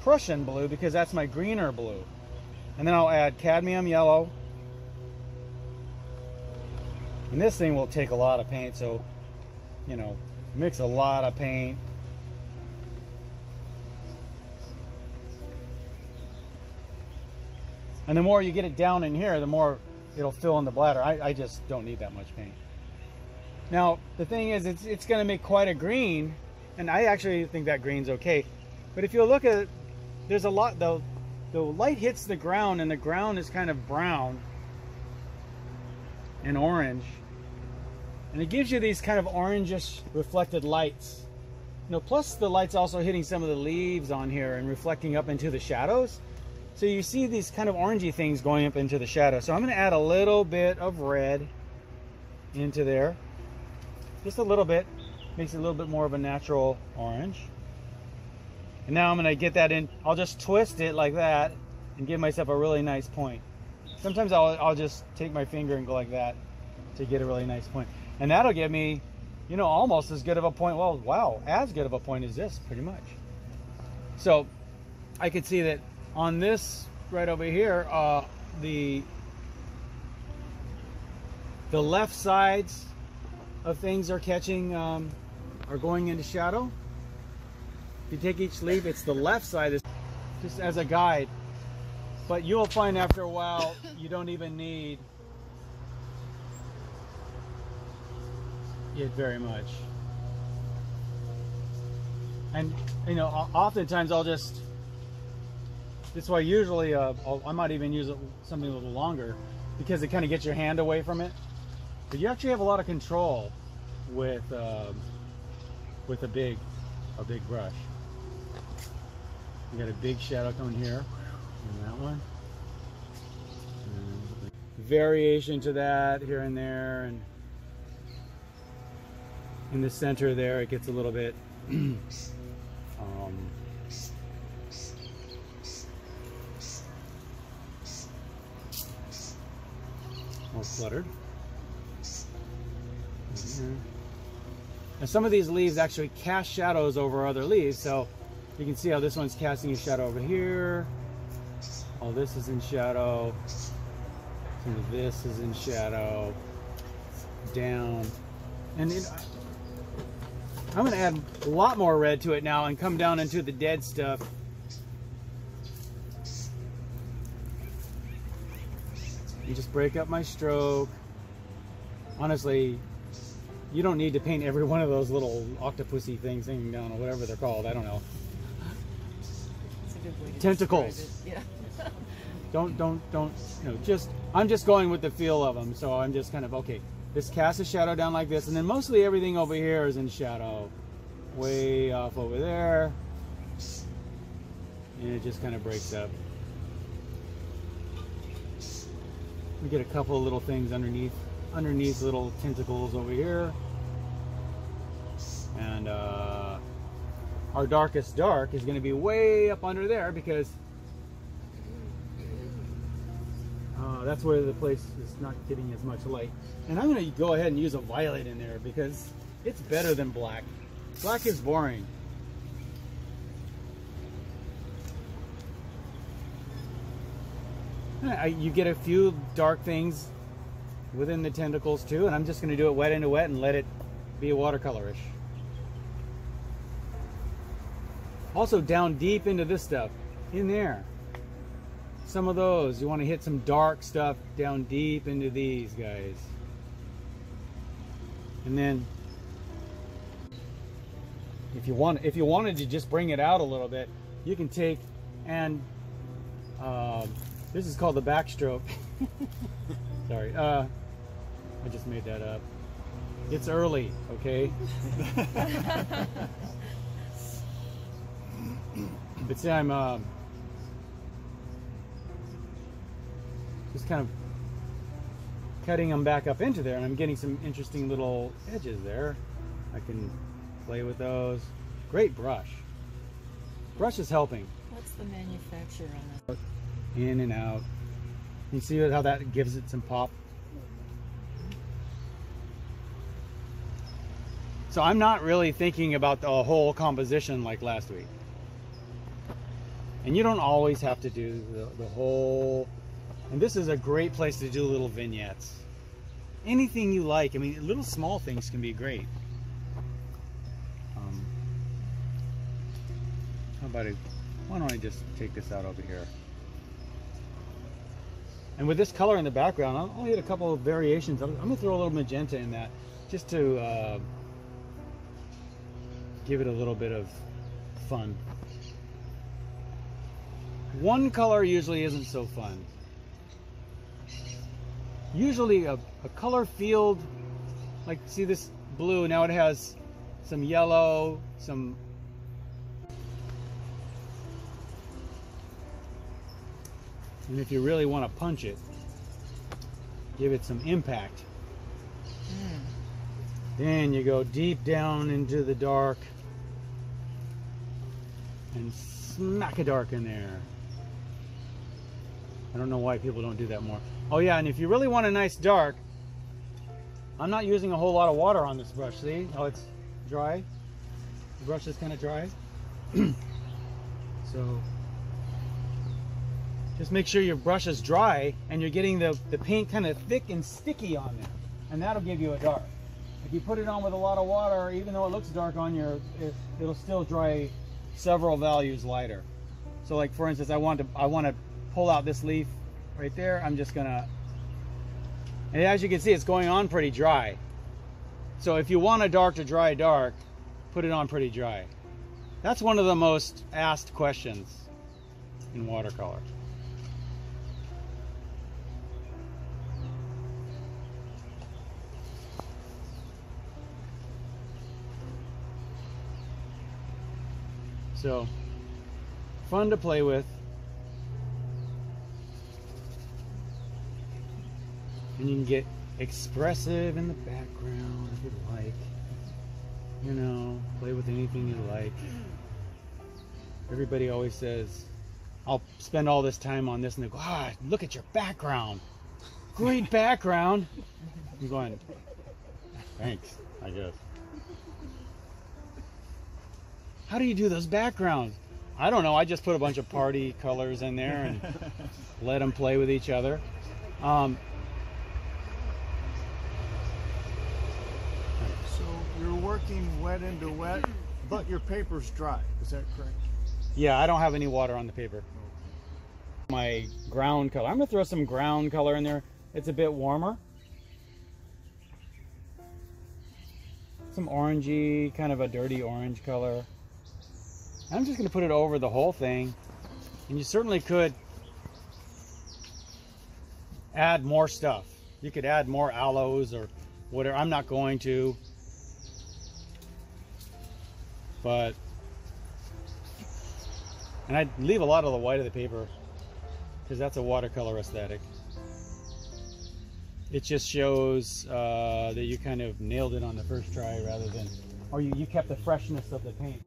Prussian blue because that's my greener blue. And then I'll add cadmium yellow. And this thing will take a lot of paint, so, you know, mix a lot of paint. And the more you get it down in here, the more it'll fill in the bladder. I, I just don't need that much paint. Now, the thing is, it's, it's going to make quite a green, and I actually think that green's okay. But if you look at, there's a lot, the, the light hits the ground, and the ground is kind of brown and orange. And it gives you these kind of orangish reflected lights. You know, plus the light's also hitting some of the leaves on here and reflecting up into the shadows. So you see these kind of orangey things going up into the shadow. So I'm going to add a little bit of red into there. Just a little bit. Makes it a little bit more of a natural orange. And now I'm to get that in. I'll just twist it like that and give myself a really nice point. Sometimes I'll, I'll just take my finger and go like that to get a really nice point. And that'll give me, you know, almost as good of a point. Well, wow, as good of a point as this, pretty much. So I could see that on this right over here, uh, the the left sides of things are catching, um, are going into shadow. If you take each leaf, it's the left side, just as a guide. But you'll find after a while, you don't even need it very much. And, you know, oftentimes I'll just, that's why usually uh, i might even use something a little longer because it kind of gets your hand away from it. But you actually have a lot of control with um, with a big a big brush. You got a big shadow coming here in that one. And variation to that here and there and in the center there it gets a little bit um, more cluttered. And some of these leaves actually cast shadows over other leaves, so you can see how this one's casting a shadow over here. All this is in shadow. Some of this is in shadow. Down. And it, I'm going to add a lot more red to it now and come down into the dead stuff. And just break up my stroke. Honestly, you don't need to paint every one of those little octopusy things hanging down or whatever they're called. I don't know. Tentacles. Yeah. don't don't don't you know just I'm just going with the feel of them. So I'm just kind of okay. This casts a shadow down like this, and then mostly everything over here is in shadow, way off over there, and it just kind of breaks up. We get a couple of little things underneath, underneath little tentacles over here, and uh, our darkest dark is going to be way up under there because Uh, that's where the place is not getting as much light. And I'm going to go ahead and use a violet in there because it's better than black. Black is boring. I, you get a few dark things within the tentacles too, and I'm just going to do it wet into wet and let it be watercolorish. Also down deep into this stuff, in there some of those. You want to hit some dark stuff down deep into these guys. And then if you want if you wanted to just bring it out a little bit, you can take and uh, this is called the backstroke. Sorry, uh, I just made that up. It's early, okay? but see, I'm uh, just kind of cutting them back up into there and I'm getting some interesting little edges there. I can play with those. Great brush. Brush is helping. What's the manufacturer on that? In and out. You see how that gives it some pop? So I'm not really thinking about the whole composition like last week. And you don't always have to do the, the whole. And this is a great place to do little vignettes. Anything you like. I mean, little small things can be great. Um, how about it? Why don't I just take this out over here? And with this color in the background, I'll, I'll hit a couple of variations. I'm, I'm going to throw a little magenta in that just to uh, give it a little bit of fun. One color usually isn't so fun. Usually a, a color field, like see this blue, now it has some yellow, some And if you really want to punch it, give it some impact. Hmm. Then you go deep down into the dark and smack a dark in there. I don't know why people don't do that more. Oh yeah, and if you really want a nice dark, I'm not using a whole lot of water on this brush. See how it's dry? The brush is kind of dry. so just make sure your brush is dry and you're getting the, the paint kind of thick and sticky on there. And that'll give you a dark. If you put it on with a lot of water, even though it looks dark on your, it, it'll still dry several values lighter. So like for instance, I want to, I want to pull out this leaf right there. I'm just gonna, and as you can see, it's going on pretty dry. So if you want a dark to dry dark, put it on pretty dry. That's one of the most asked questions in watercolor. So fun to play with. And you can get expressive in the background if you like. You know, play with anything you like. Everybody always says, I'll spend all this time on this, and they go, ah, look at your background. Great background. I'm going, thanks, I guess. How do you do those backgrounds? I don't know. I just put a bunch of party colors in there and let them play with each other. Um, So you're working wet into wet, but your paper's dry. Is that correct? yeah, I don't have any water on the paper. My ground color. I'm gonna throw some ground color in there. It's a bit warmer. Some orangey, kind of a dirty orange color. I'm just gonna put it over the whole thing. And you certainly could add more stuff. You could add more aloes or whatever. I'm not going to. But and I'd leave a lot of the white of the paper because that's a watercolor aesthetic. It just shows uh, that you kind of nailed it on the first try rather than, or you, you kept the freshness of the paint.